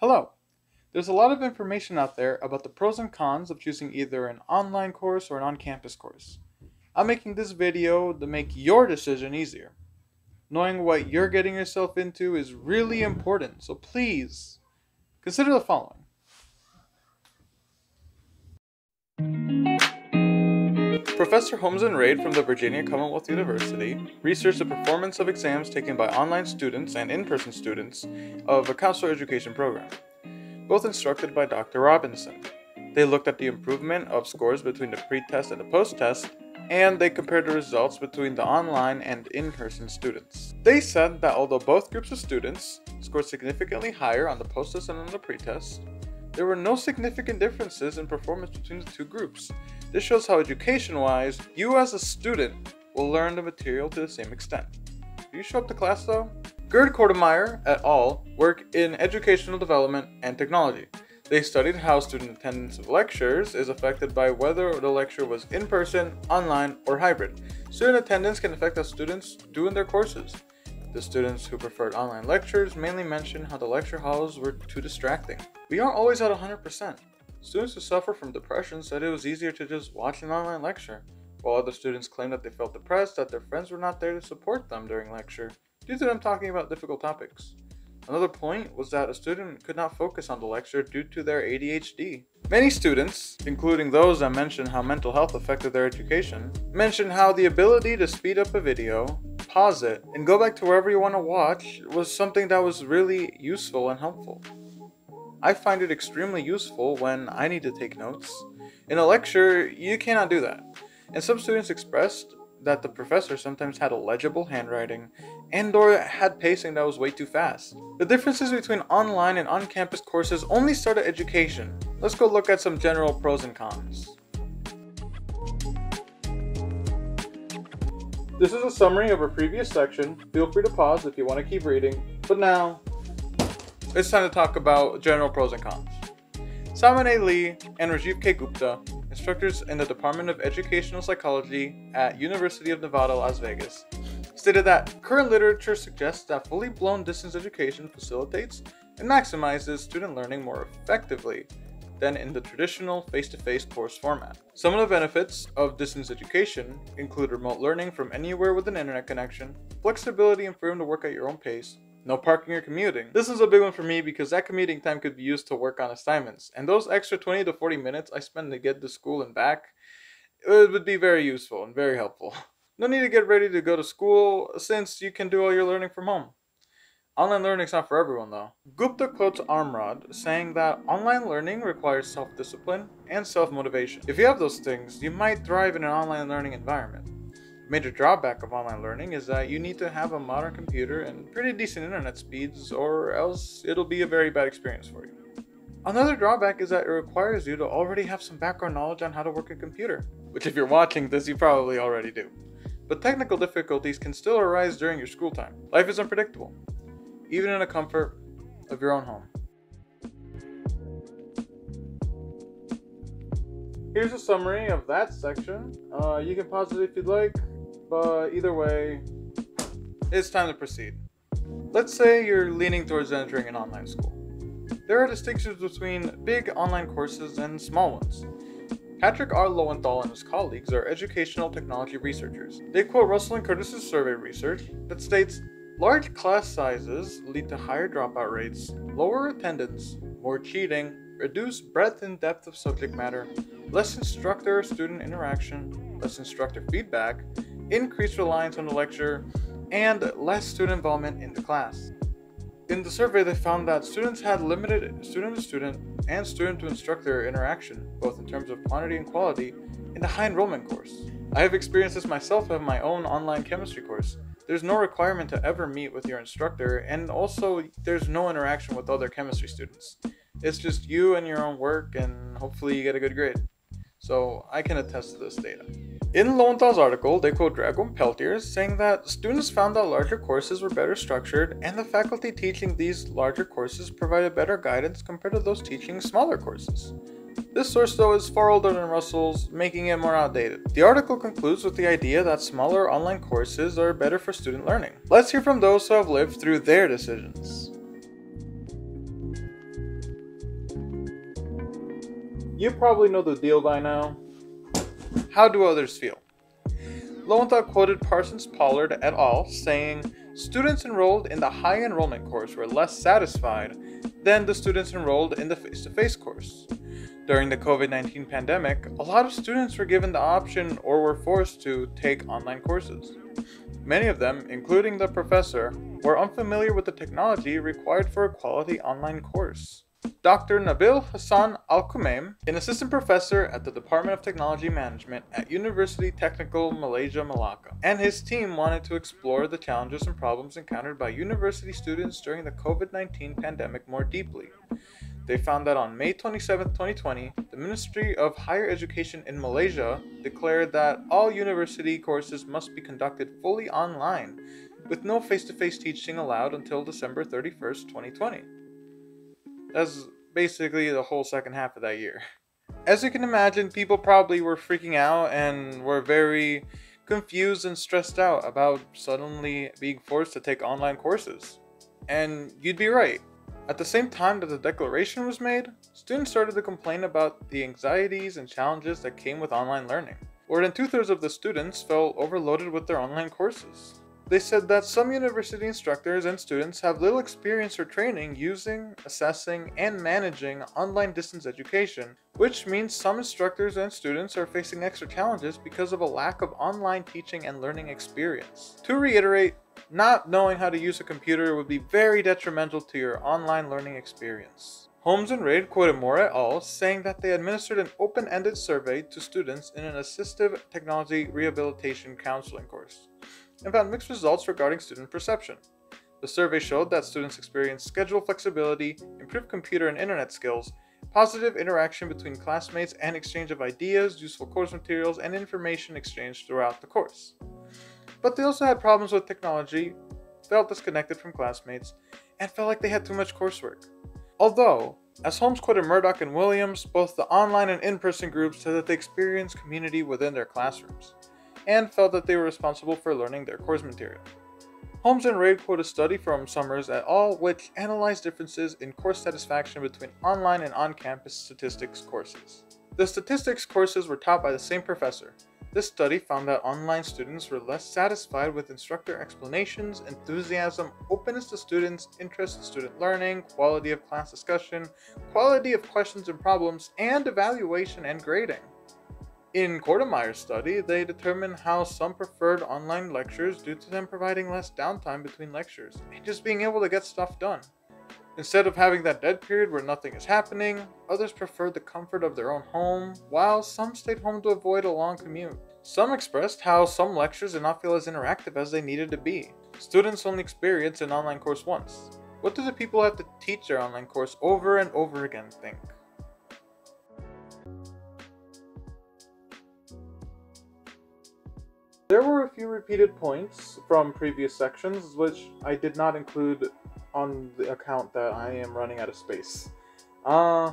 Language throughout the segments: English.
Hello! There's a lot of information out there about the pros and cons of choosing either an online course or an on campus course. I'm making this video to make your decision easier. Knowing what you're getting yourself into is really important, so please consider the following. Professor Holmes and Raid from the Virginia Commonwealth University researched the performance of exams taken by online students and in person students of a counselor education program, both instructed by Dr. Robinson. They looked at the improvement of scores between the pre test and the post test, and they compared the results between the online and in person students. They said that although both groups of students scored significantly higher on the post test and on the pre test, there were no significant differences in performance between the two groups. This shows how education wise, you as a student will learn the material to the same extent. Do you show up to class though? Gerd Kortemeyer et al. work in educational development and technology. They studied how student attendance of lectures is affected by whether the lecture was in person, online, or hybrid. Student attendance can affect how students do in their courses. The students who preferred online lectures mainly mentioned how the lecture halls were too distracting. We aren't always at 100%. Students who suffer from depression said it was easier to just watch an online lecture, while other students claimed that they felt depressed that their friends were not there to support them during lecture due to them talking about difficult topics. Another point was that a student could not focus on the lecture due to their ADHD. Many students, including those that mentioned how mental health affected their education, mentioned how the ability to speed up a video, pause it, and go back to wherever you want to watch was something that was really useful and helpful. I find it extremely useful when I need to take notes. In a lecture, you cannot do that. And some students expressed that the professor sometimes had illegible handwriting and or had pacing that was way too fast. The differences between online and on-campus courses only start at education. Let's go look at some general pros and cons. This is a summary of a previous section. Feel free to pause if you want to keep reading. But now, it's time to talk about general pros and cons. Salman A. Lee and Rajiv K. Gupta, instructors in the Department of Educational Psychology at University of Nevada, Las Vegas, stated that current literature suggests that fully blown distance education facilitates and maximizes student learning more effectively than in the traditional face-to-face course format. Some of the benefits of distance education include remote learning from anywhere with an internet connection, flexibility and freedom to work at your own pace, no parking or commuting. This is a big one for me because that commuting time could be used to work on assignments, and those extra 20 to 40 minutes I spend to get to school and back, it would be very useful and very helpful. No need to get ready to go to school since you can do all your learning from home. Online learning is not for everyone though. Gupta quotes Ormrod saying that online learning requires self-discipline and self-motivation. If you have those things, you might thrive in an online learning environment A major drawback of online learning is that you need to have a modern computer and pretty decent internet speeds, or else it'll be a very bad experience for you. Another drawback is that it requires you to already have some background knowledge on how to work a computer, which, if you're watching this, you probably already do. But technical difficulties can still arise during your school time. Life is unpredictable, even in the comfort of your own home. Here's a summary of that section. Uh, you can pause it if you'd like. But either way, it's time to proceed. Let's say you're leaning towards entering an online school. There are distinctions between big online courses and small ones. Patrick R. Lowenthal and his colleagues are educational technology researchers. They quote Russell and Curtis's survey research that states large class sizes lead to higher dropout rates, lower attendance, more cheating, reduced breadth and depth of subject matter, less instructor student interaction, less instructor feedback, increased reliance on the lecture, and less student involvement in the class. In the survey, they found that students had limited student to student and student to instructor interaction, both in terms of quantity and quality, in the high enrollment course. I have experienced this myself in my own online chemistry course. There's no requirement to ever meet with your instructor, and also there's no interaction with other chemistry students. It's just you and your own work, and hopefully you get a good grade. So I can attest to this data. In Lowenthal's article, they quote Drago Peltier saying that students found that larger courses were better structured and the faculty teaching these larger courses provided better guidance compared to those teaching smaller courses. This source, though, is far older than Russell's, making it more outdated. The article concludes with the idea that smaller online courses are better for student learning. Let's hear from those who have lived through their decisions. You probably know the deal by now. How do others feel? Lowenthal quoted Parsons Pollard et al., saying, Students enrolled in the high enrollment course were less satisfied than the students enrolled in the face to face course. During the COVID 19 pandemic, a lot of students were given the option or were forced to take online courses. Many of them, including the professor, were unfamiliar with the technology required for a quality online course. Dr. Nabil Hassan Al Kumaim, an assistant professor at the Department of Technology Management at University Technical Malaysia Malacca, and his team wanted to explore the challenges and problems encountered by university students during the COVID 19 pandemic more deeply. They found that on May 27, 2020, the Ministry of Higher Education in Malaysia declared that all university courses must be conducted fully online, with no face to face teaching allowed until December 31st, 2020. That's basically the whole second half of that year. As you can imagine, people probably were freaking out and were very confused and stressed out about suddenly being forced to take online courses. And you'd be right. At the same time that the declaration was made, students started to complain about the anxieties and challenges that came with online learning. More than two thirds of the students felt overloaded with their online courses. They said that some university instructors and students have little experience or training using, assessing, and managing online distance education, which means some instructors and students are facing extra challenges because of a lack of online teaching and learning experience. To reiterate, not knowing how to use a computer would be very detrimental to your online learning experience. Holmes and Reid quoted Moore et al. saying that they administered an open ended survey to students in an assistive technology rehabilitation counseling course and found mixed results regarding student perception. The survey showed that students experienced schedule flexibility, improved computer and internet skills, positive interaction between classmates, and exchange of ideas, useful course materials, and information exchanged throughout the course. But they also had problems with technology, felt disconnected from classmates, and felt like they had too much coursework. Although, as Holmes quoted Murdoch and Williams, both the online and in person groups said that they experienced community within their classrooms and felt that they were responsible for learning their course material. Holmes and Reid quote a study from Summers et al., which analyzed differences in course satisfaction between online and on campus statistics courses. The statistics courses were taught by the same professor. This study found that online students were less satisfied with instructor explanations, enthusiasm, openness to students, interest in student learning, quality of class discussion, quality of questions and problems, and evaluation and grading. In Kortemeyer's study, they determined how some preferred online lectures due to them providing less downtime between lectures and just being able to get stuff done. Instead of having that dead period where nothing is happening, others preferred the comfort of their own home, while some stayed home to avoid a long commute. Some expressed how some lectures did not feel as interactive as they needed to be. Students only experience an online course once. What do the people have to teach their online course over and over again think? There were a few repeated points from previous sections, which I did not include on the account that I am running out of space. Uh,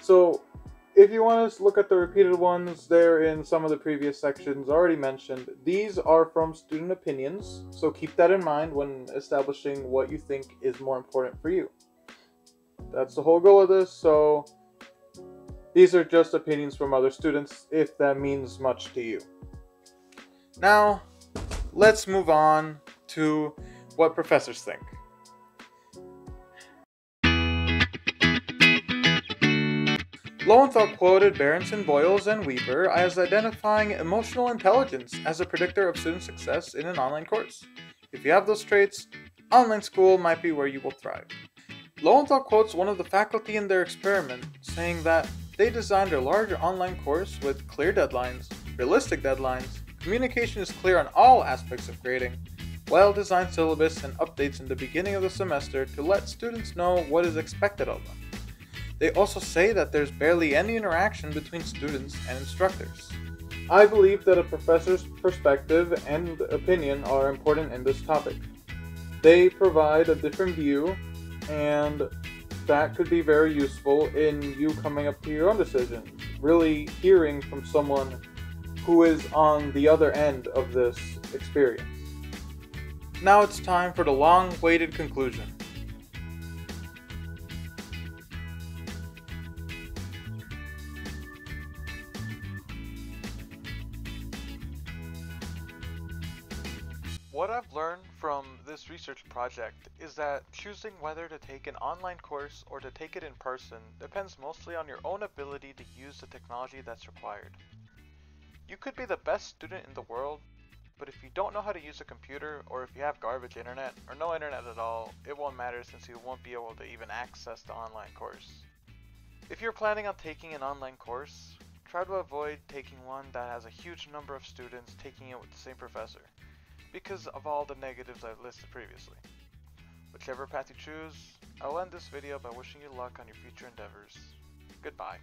so, if you want to look at the repeated ones, they're in some of the previous sections already mentioned. These are from student opinions, so keep that in mind when establishing what you think is more important for you. That's the whole goal of this, so these are just opinions from other students if that means much to you. Now, let's move on to what professors think. Lowenthal quoted Berenson, Boyles, and Weaver as identifying emotional intelligence as a predictor of student success in an online course. If you have those traits, online school might be where you will thrive. Lowenthal quotes one of the faculty in their experiment, saying that they designed a larger online course with clear deadlines, realistic deadlines, Communication is clear on all aspects of grading, well-designed syllabus and updates in the beginning of the semester to let students know what is expected of them. They also say that there's barely any interaction between students and instructors. I believe that a professor's perspective and opinion are important in this topic. They provide a different view, and that could be very useful in you coming up to your own decisions. Really hearing from someone who is on the other end of this experience. Now it's time for the long awaited conclusion. What I've learned from this research project is that choosing whether to take an online course or to take it in person depends mostly on your own ability to use the technology that's required. You could be the best student in the world, but if you don't know how to use a computer or if you have garbage internet or no internet at all, it won't matter since you won't be able to even access the online course. If you're planning on taking an online course, try to avoid taking one that has a huge number of students taking it with the same professor, because of all the negatives I've listed previously. Whichever path you choose, I'll end this video by wishing you luck on your future endeavors. Goodbye.